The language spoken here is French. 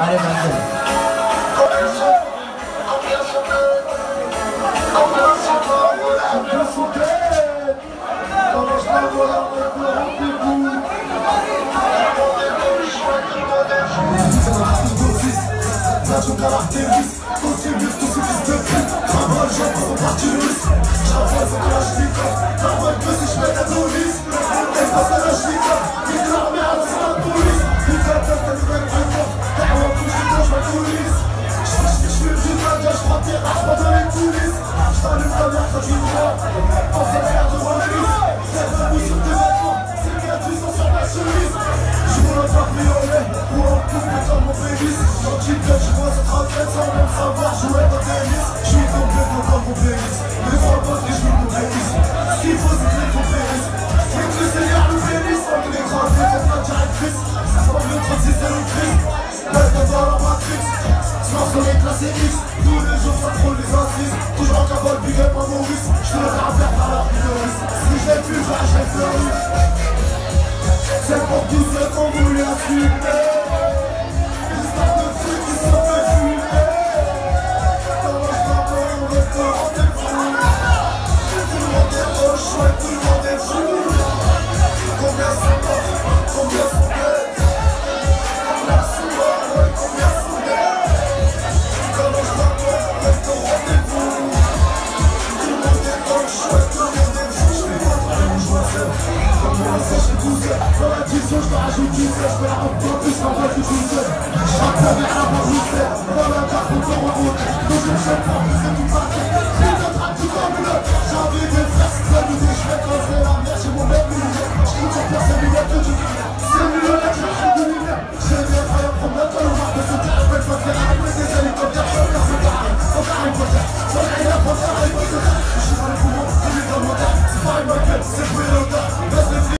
Allez, Stary, stary, co ci było? Pozycja, tu vas-y. C'est pour tous ceux qu'on voulait assumer rzucę Co leci wciąż na rzucicę Szkoda od propy, spadła rzucicę Szanse wiara porzucę